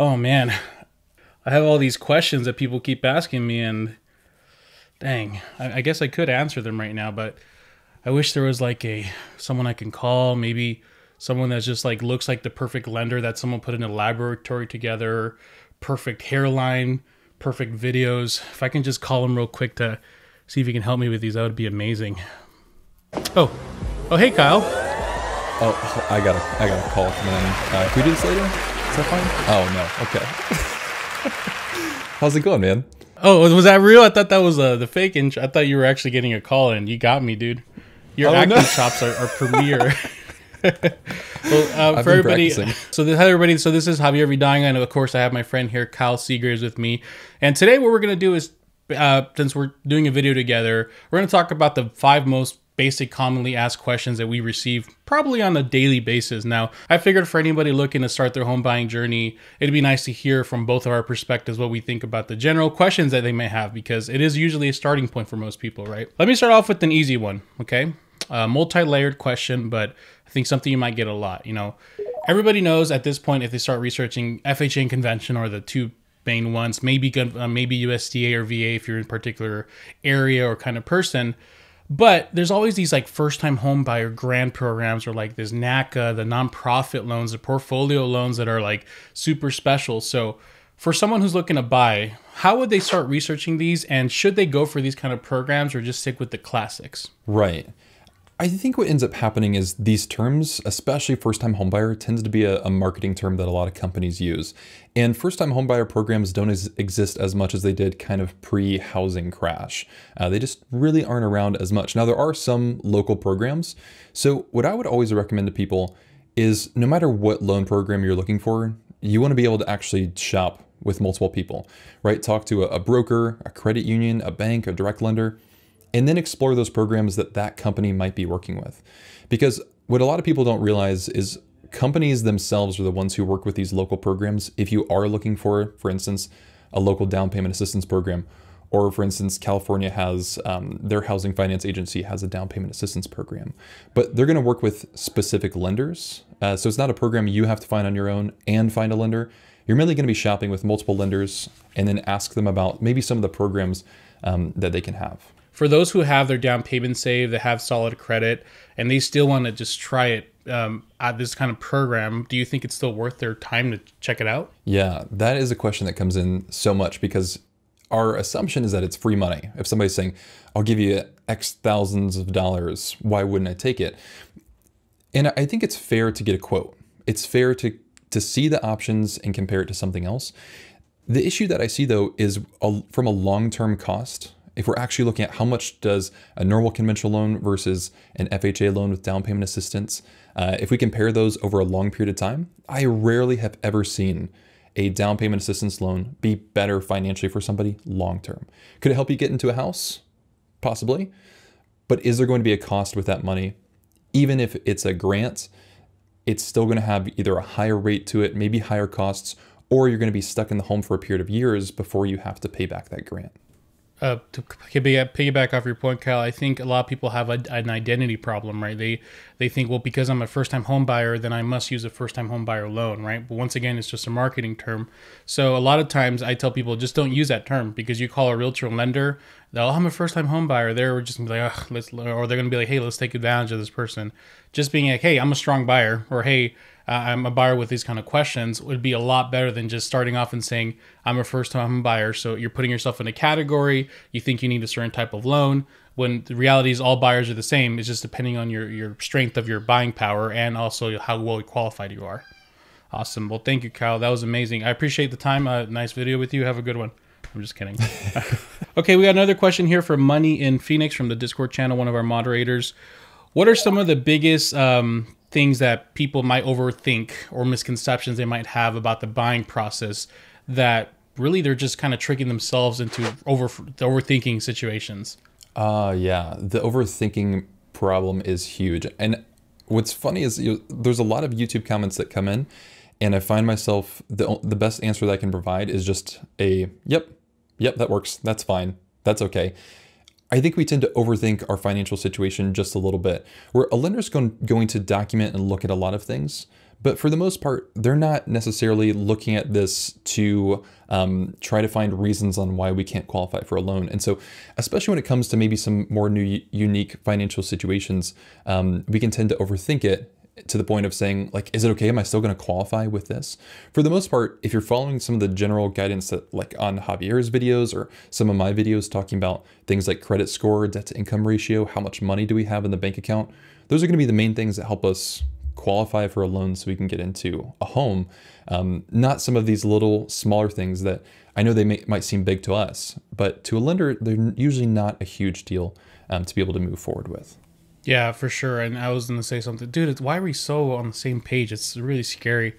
Oh man, I have all these questions that people keep asking me, and dang, I, I guess I could answer them right now, but I wish there was like a someone I can call, maybe someone that just like looks like the perfect lender that someone put in a laboratory together, perfect hairline, perfect videos. If I can just call him real quick to see if he can help me with these, that would be amazing. Oh, oh, hey Kyle. Oh, I got a, I got a call from. Uh, can we do this later? Is that fine? Oh no. Okay. How's it going, man? Oh, was that real? I thought that was uh, the fake. Int- I thought you were actually getting a call in. You got me, dude. Your Oh, acting no. chops are, are premier. well, uh, I've for been everybody, practicing. so this, hi everybody. So this is Javier Vidana, and of course, I have my friend here, Kyle Seagraves, is with me. And today, what we're gonna do is, uh, since we're doing a video together, we're gonna talk about the five most basic, commonly asked questions that we receive probably on a daily basis. Now, I figured for anybody looking to start their home buying journey, it'd be nice to hear from both of our perspectives what we think about the general questions that they may have, because it is usually a starting point for most people, right? Let me start off with an easy one, okay? A multi-layered question, but I think something you might get a lot. You know, everybody knows at this point if they start researching FHA and convention or the two main ones, maybe uh, maybe USDA or VA if you're in a particular area or kind of person. But there's always these like first time home buyer grant programs or like this NACA, the nonprofit loans, the portfolio loans that are like super special. So for someone who's looking to buy, how would they start researching these and should they go for these kind of programs or just stick with the classics? Right. I think what ends up happening is these terms, especially first time homebuyer, tends to be a, a marketing term that a lot of companies use. And first time homebuyer programs don't ex- exist as much as they did kind of pre housing crash. Uh, they just really aren't around as much. Now, there are some local programs. So, what I would always recommend to people is no matter what loan program you're looking for, you want to be able to actually shop with multiple people, right? Talk to a, a broker, a credit union, a bank, a direct lender and then explore those programs that that company might be working with. Because what a lot of people don't realize is companies themselves are the ones who work with these local programs. If you are looking for, for instance, a local down payment assistance program, or for instance, California has um, their housing finance agency has a down payment assistance program, but they're going to work with specific lenders. Uh, so it's not a program you have to find on your own and find a lender. You're mainly going to be shopping with multiple lenders and then ask them about maybe some of the programs um, that they can have. For those who have their down payment saved, that have solid credit, and they still want to just try it um, at this kind of program, do you think it's still worth their time to check it out? Yeah, that is a question that comes in so much because our assumption is that it's free money. If somebody's saying, I'll give you X thousands of dollars, why wouldn't I take it? And I think it's fair to get a quote. It's fair to, to see the options and compare it to something else. The issue that I see though is a, from a long term cost. If we're actually looking at how much does a normal conventional loan versus an FHA loan with down payment assistance, uh, if we compare those over a long period of time, I rarely have ever seen a down payment assistance loan be better financially for somebody long term. Could it help you get into a house? Possibly. But is there going to be a cost with that money? Even if it's a grant, it's still going to have either a higher rate to it, maybe higher costs, or you're going to be stuck in the home for a period of years before you have to pay back that grant. Uh, to piggyback, off your point, Kyle, I think a lot of people have a, an identity problem, right? They they think, well, because I'm a first time home buyer, then I must use a first time home buyer loan, right? But once again, it's just a marketing term. So a lot of times I tell people just don't use that term because you call a realtor lender, they'll, I'm a first time home buyer. They're just gonna be like, let's, or they're gonna be like, hey, let's take advantage of this person. Just being like, hey, I'm a strong buyer, or hey, I'm a buyer with these kind of questions would be a lot better than just starting off and saying I'm a first time home buyer. So you're putting yourself in a category. You think you need a certain type of loan. When the reality is all buyers are the same. It's just depending on your your strength of your buying power and also how well qualified you are. Awesome. Well, thank you, Kyle. That was amazing. I appreciate the time. Uh, nice video with you. Have a good one. I'm just kidding. okay, we got another question here from Money in Phoenix from the Discord channel, one of our moderators. What are some of the biggest um, things that people might overthink or misconceptions they might have about the buying process that really they're just kind of tricking themselves into over overthinking situations? Uh, yeah, the overthinking problem is huge. And what's funny is you, there's a lot of YouTube comments that come in, and I find myself the the best answer that I can provide is just a yep, yep, that works, that's fine, that's okay. I think we tend to overthink our financial situation just a little bit. Where a lender's going, going to document and look at a lot of things, But for the most part, they're not necessarily looking at this to um, try to find reasons on why we can't qualify for a loan. And so, especially when it comes to maybe some more new, unique financial situations, um, we can tend to overthink it to the point of saying like is it okay am i still going to qualify with this for the most part if you're following some of the general guidance that like on javier's videos or some of my videos talking about things like credit score debt to income ratio how much money do we have in the bank account those are going to be the main things that help us qualify for a loan so we can get into a home. Um, not some of these little smaller things that I know they may, might seem big to us, but to a lender, they're usually not a huge deal um, to be able to move forward with. Yeah, for sure. And I was going to say something, dude. why are we so on the same page? It's really scary.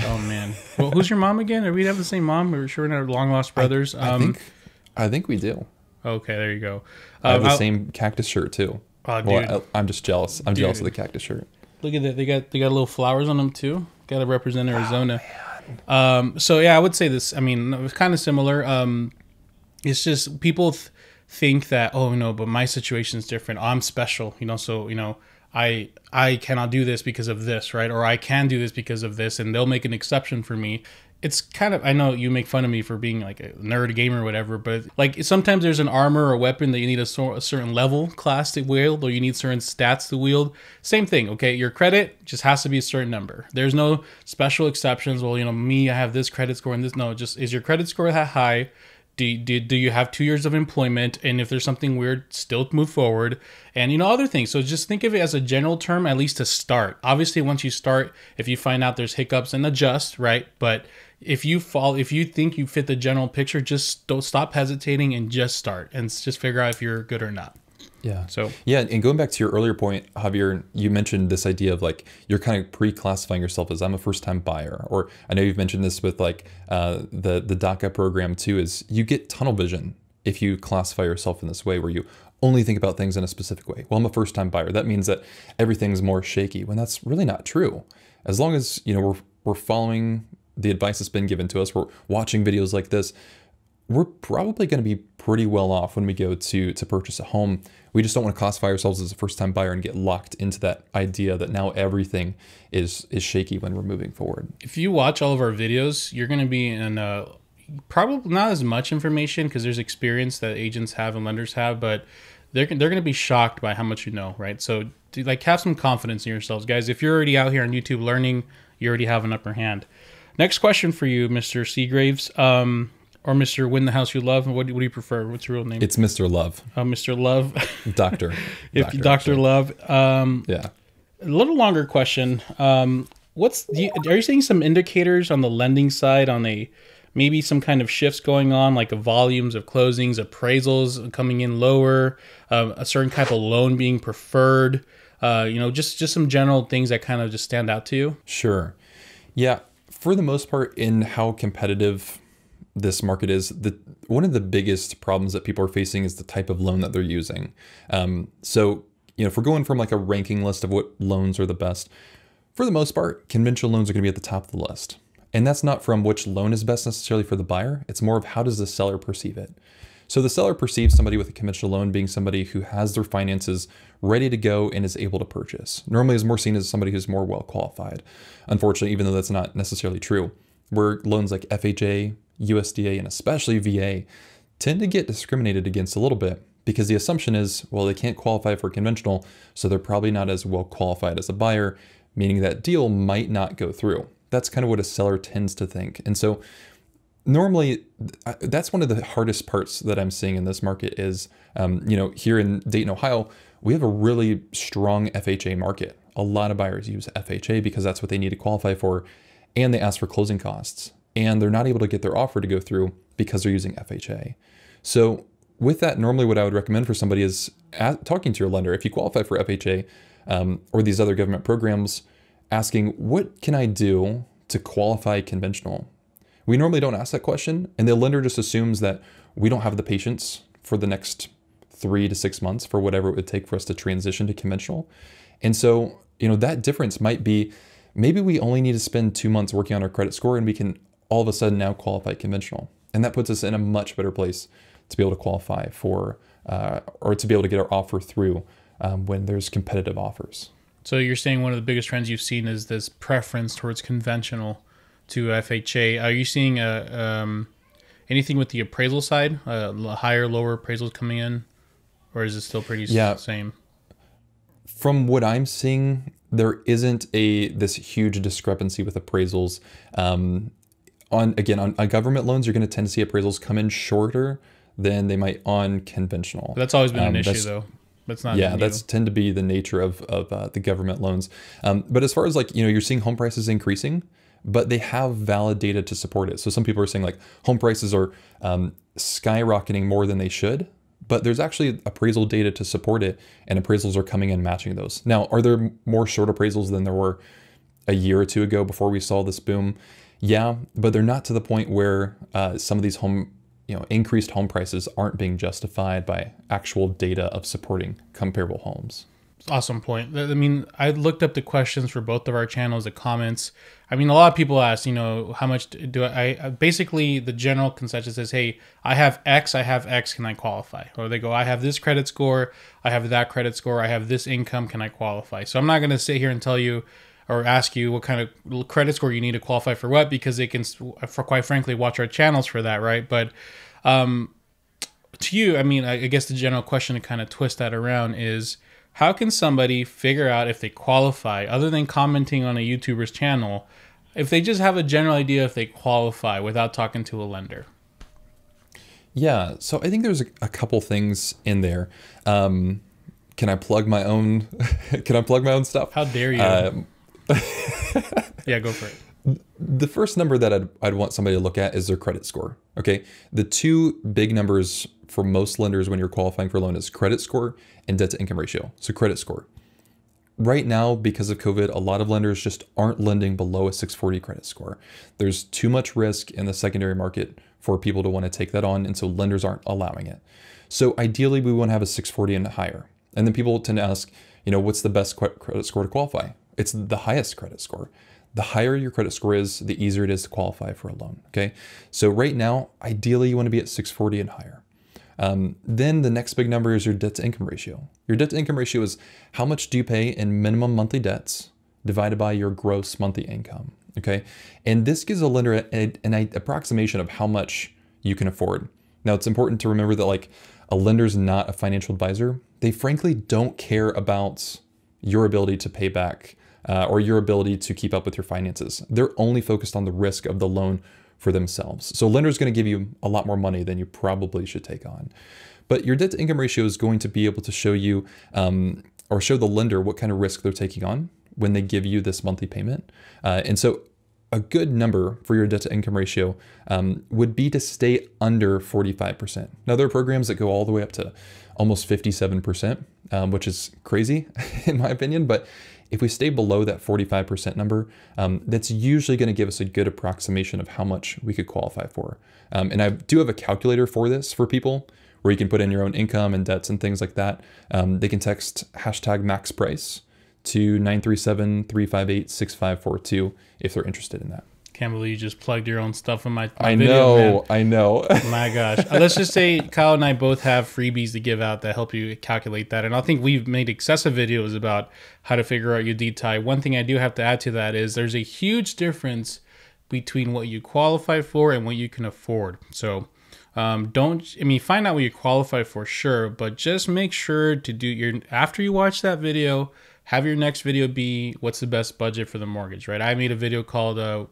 Oh man. well, who's your mom again? Are we have the same mom? We're sure we're not long lost brothers. I, I um, think I think we do. Okay, there you go. I have the I'll, same cactus shirt too. Oh, well, I, am just jealous. I'm dude. jealous of the cactus shirt. Look at that. They got they got little flowers on them too. Got to represent Arizona. Oh, um, so yeah, I would say this. I mean, it was kind of similar. Um, it's just people th- think that oh no, but my situation is different. I'm special, you know. So you know, I I cannot do this because of this, right? Or I can do this because of this, and they'll make an exception for me it's kind of I know you make fun of me for being like a nerd gamer or whatever, but like sometimes there's an armor or weapon that you need a, so, a, certain level class to wield, or you need certain stats to wield. Same thing, okay? Your credit just has to be a certain number. There's no special exceptions. Well, you know, me, I have this credit score and this. No, just is your credit score that high? Do, do, do you have two years of employment? And if there's something weird still move forward. And you know other things. So just think of it as a general term at least to start. Obviously once you start if you find out there's hiccups and adjust right? But if you fall if you think you fit the general picture just don't stop hesitating and just start and just figure out if you're good or not yeah. So yeah and going back to your earlier point javier you mentioned this idea of like you're kind of pre-classifying yourself as i'm a first time buyer or i know you've mentioned this with like uh, the the daca program too is you get tunnel vision if you classify yourself in this way where you only think about things in a specific way. Well i'm a first time buyer. That means that everything's more shaky when that's really not true. As long as you know we're we're following the advice that's been given to us, we're watching videos like this, we're probably going to be pretty well off when we go to to purchase a home. We just don't want to classify ourselves as a first-time buyer and get locked into that idea that now everything is is shaky when we're moving forward. If you watch all of our videos, you're going to be in a probably not as much information because there's experience that agents have and lenders have, but they're they're going to be shocked by how much you know, right? So like have some confidence in yourselves, guys. If you're already out here on YouTube learning, you already have an upper hand. Next question for you, Mr. Seagraves, um, or Mr. Win the House You Love. What do, what do you prefer? What's your real name? It's Mr. Love. Uh, Mr. Love. Doctor. if Doctor Love. Um, yeah. A little longer question. Um, what's you, are you seeing some indicators on the lending side on a maybe some kind of shifts going on, like volumes of closings, appraisals coming in lower, uh, a certain type of loan being preferred? Uh, you know, just just some general things that kind of just stand out to you. Sure. Yeah, for the most part, in how competitive this market is, the one of the biggest problems that people are facing is the type of loan that they're using. Um, so, you know, if we're going from like a ranking list of what loans are the best, for the most part, conventional loans are going to be at the top of the list. And that's not from which loan is best necessarily for the buyer. It's more of how does the seller perceive it. So the seller perceives somebody with a conventional loan being somebody who has their finances ready to go and is able to purchase. Normally is more seen as somebody who's more well qualified. Unfortunately, even though that's not necessarily true, where loans like FHA, USDA, and especially VA tend to get discriminated against a little bit because the assumption is, well, they can't qualify for conventional, so they're probably not as well qualified as a buyer, meaning that deal might not go through. That's kind of what a seller tends to think. And so normally that's one of the hardest parts that I'm seeing in this market is, um, you know, here in Dayton, Ohio, we have a really strong FHA market. A lot of buyers use FHA because that's what they need to qualify for, and they ask for closing costs, and they're not able to get their offer to go through because they're using FHA. So with that, normally what I would recommend for somebody is talking to your lender. If you qualify for FHA um, or these other government programs, asking what can I do to qualify conventional we normally don't ask that question, and the lender just assumes that we don't have the patience for the next three to six months for whatever it would take for us to transition to conventional. And so, you know, that difference might be maybe we only need to spend two months working on our credit score and we can all of a sudden now qualify conventional. And that puts us in a much better place to be able to qualify for uh, or to be able to get our offer through um, when there's competitive offers. So you're saying one of the biggest trends you've seen is this preference towards conventional to FHA. Are you seeing a um, anything with the appraisal side, uh, higher, lower appraisals coming in, or is it still pretty Yeah. same? From what I'm seeing, there isn't a this huge discrepancy with appraisals. Um, on again on, on government loans, you're going to tend to see appraisals come in shorter than they might on conventional. That's always been an Um, issue, that's- though. That's not yeah, new. that's tend to be the nature of of uh, the government loans. Um, but as far as like you know, you're seeing home prices increasing, but they have valid data to support it. So some people are saying like home prices are um, skyrocketing more than they should, but there's actually appraisal data to support it, and appraisals are coming in matching those. Now, are there more short appraisals than there were a year or two ago before we saw this boom? Yeah, but they're not to the point where uh, some of these home you know increased home prices aren't being justified by actual data of supporting comparable homes. awesome point. I mean, I looked up the questions for both of our channels, the comments. I mean, a lot of people ask, you know, how much do I, I basically the general consensus is, hey, I have X, I have X, can I qualify? Or they go, I have this credit score, I have that credit score, I have this income, can I qualify? So I'm not going to sit here and tell you or ask you what kind of credit score you need to qualify for what because they can, for quite frankly, watch our channels for that, right? But um, to you, I mean, I guess the general question to kind of twist that around is how can somebody figure out if they qualify other than commenting on a YouTuber's channel, if they just have a general idea if they qualify without talking to a lender? Yeah, so I think there's a, a couple things in there. Um, can I plug my own? can I plug my own stuff? How dare you? Um, yeah, go for it. the first number that I'd, I'd want somebody to look at is their credit score. Okay. The two big numbers for most lenders when you're qualifying for a loan is credit score and debt to income ratio. So, credit score. Right now, because of COVID, a lot of lenders just aren't lending below a 640 credit score. There's too much risk in the secondary market for people to want to take that on, and so lenders aren't allowing it. So, ideally, we want to have a 640 and higher. And then people tend to ask, you know, what's the best credit score to qualify? It's the highest credit score the higher your credit score is, the easier it is to qualify for a loan. Okay. So right now, ideally, you want to be at 640 and higher. Um, then the next big number is your debt to income ratio. Your debt to income ratio is how much do you pay in minimum monthly debts divided by your gross monthly income. Okay. And this gives a lender a- a- an approximation of how much you can afford. Now, it's important to remember that, like, a lender's not a financial advisor. They frankly don't care about your ability to pay back uh, or your ability to keep up with your finances. They're only focused on the risk of the loan for themselves. So, lender's going to give you a lot more money than you probably should take on. But your debt to income ratio is going to be able to show you um, or show the lender what kind of risk they're taking on when they give you this monthly payment. Uh, and so, a good number for your debt to income ratio um, would be to stay under 45%. Now, there are programs that go all the way up to almost 57%, um, which is crazy in my opinion. But if we stay below that 45% number, um, that's usually going to give us a good approximation of how much we could qualify for. Um, and I do have a calculator for this for people where you can put in your own income and debts and things like that. Um, they can text hashtag max price to 937 358 6542 if they're interested in that. Can't believe you just plugged your own stuff in my, my I video, man. know, I know. My gosh. Uh, Let's just say Kyle and I both have freebies to give out that help you calculate that. And I think we've made excessive videos about how to figure out your DTI. One thing I do have to add to that is there's a huge difference between what you qualify for and what you can afford. So um, don't, I mean, find out what you qualify for, sure, but just make sure to do your, after you watch that video, have your next video be what's the best budget for the mortgage, right? I made a video called, uh,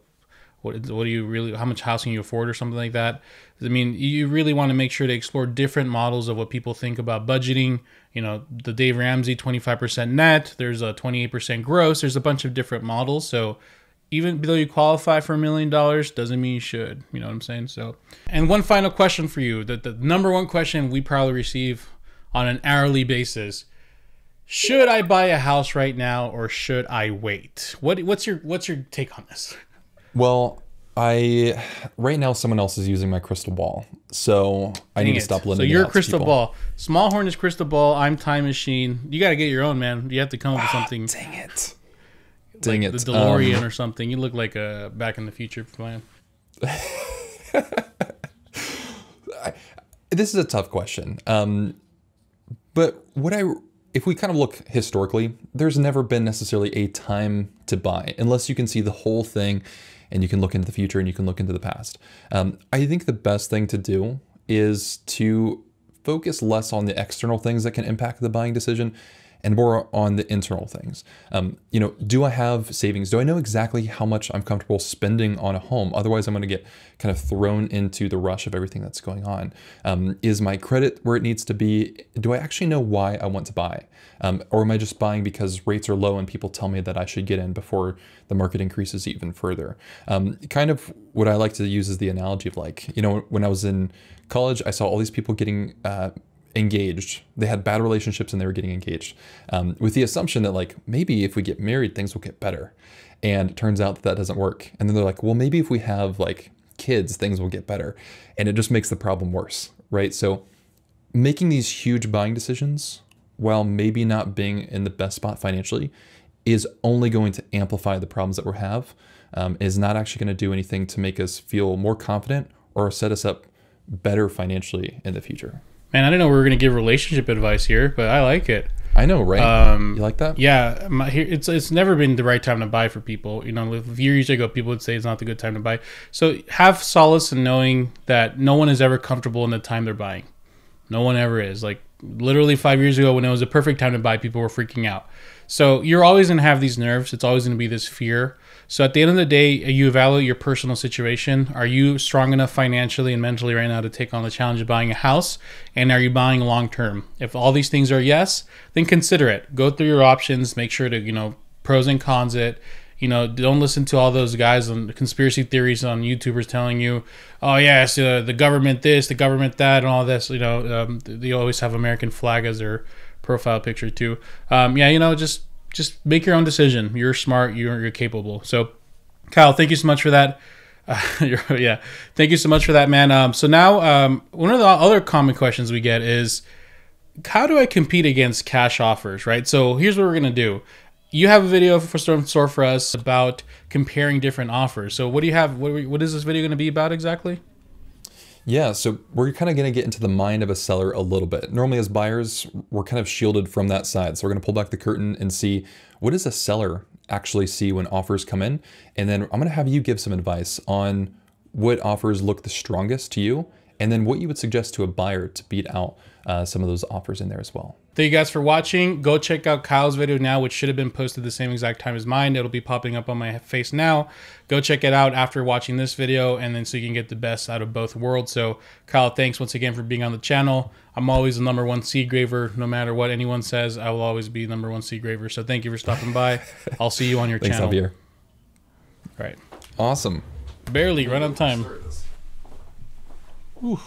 what, what do you really how much housing you afford or something like that? I mean you really want to make sure to explore different models of what people think about budgeting. You know the dave ramsey 25% net there's a 28% gross there's a bunch of different models. So even though you qualify for a million dollars doesn't mean you should you know what i'm saying? So and one final question for you the, the number one question we probably receive on an hourly basis should i buy a house right now or should i wait? What what's your what's your take on this Well, I right now someone else is using my crystal ball, so I need Dang to it. stop So lending. it you're out to crystal ball. Small horn is crystal ball. I'm time machine. You got to get your own, man. You have to come up with something Dang it! Dang like it! the Um, DeLorean or something. You look like a Back in the Future plan. this is a tough question. Um, but what I if we kind of look historically, there's never been necessarily a time to buy unless you can see the whole thing and you can look into the future and you can look into the past. Um, I think the best thing to do is to focus less on the external things that can impact the buying decision and more on the internal things. Um, you know, do I have savings? Do I know exactly how much I'm comfortable spending on a home? Otherwise, I'm going to get kind of thrown into the rush of everything that's going on. Um, is my credit where it needs to be? Do I actually know why I want to buy? Um, or am I just buying because rates are low and people tell me that I should get in before the market increases even further? Um, kind of what I like to use is the analogy of like, you know, when I was in college, I saw all these people getting uh, engaged. They had bad relationships and they were getting engaged um, with the assumption that like maybe if we get married, things will get better. And it turns out that that doesn't work. And then they're like, well, maybe if we have like kids, things will get better. And it just makes the problem worse, right? So making these huge buying decisions while maybe not being in the best spot financially is only going to amplify the problems that we have. Um, is not actually going to do anything to make us feel more confident or set us up better financially in the future. Man, I don't know we are going to give relationship advice here, but I like it. I know, right? Um, you like that? Yeah, my, it's it's never been the right time to buy for people. You know, if years ago, people would say it's not the good time to buy. So have solace in knowing that no one is ever comfortable in the time they're buying. No one ever is. Like literally five years ago, when it was a perfect time to buy, people were freaking out. So you're always going to have these nerves. It's always going to be this fear. So at the end of the day, you evaluate your personal situation. Are you strong enough financially and mentally right now to take on the challenge of buying a house? And are you buying long term? If all these things are yes, then consider it. Go through your options. Make sure to, you know, pros and cons it. You know, don't listen to all those guys on conspiracy theories on YouTubers telling you, oh, yes, uh, the government this, the government that, and all this. You know, um, they always have American flag as their profile picture too. Um, yeah, you know, just just make your own decision. You're smart. You're, you're capable. So, Kyle, thank you so much for that. Uh, yeah, thank you so much for that, man. Um, so now, um, one of the other common questions we get is, how do I compete against cash offers? Right. So here's what we're gonna do. You have a video for Storm Store for us about comparing different offers. So what do you have? What, what is this video going to be about exactly? Yeah, so we're kind of going to get into the mind of a seller a little bit. Normally as buyers, we're kind of shielded from that side. So we're going to pull back the curtain and see what does a seller actually see when offers come in? And then I'm going to have you give some advice on what offers look the strongest to you and then what you would suggest to a buyer to beat out uh, some of those offers in there as well. Thank you guys for watching. Go check out Kyle's video now, which should have been posted the same exact time as mine. It'll be popping up on my face now. Go check it out after watching this video, and then so you can get the best out of both worlds. So, Kyle, thanks once again for being on the channel. I'm always the number one seed graver. No matter what anyone says, I will always be number one seed graver. So, thank you for stopping by. I'll see you on your thanks, channel. Javier. All right. Awesome. Barely, right on time. Ooh.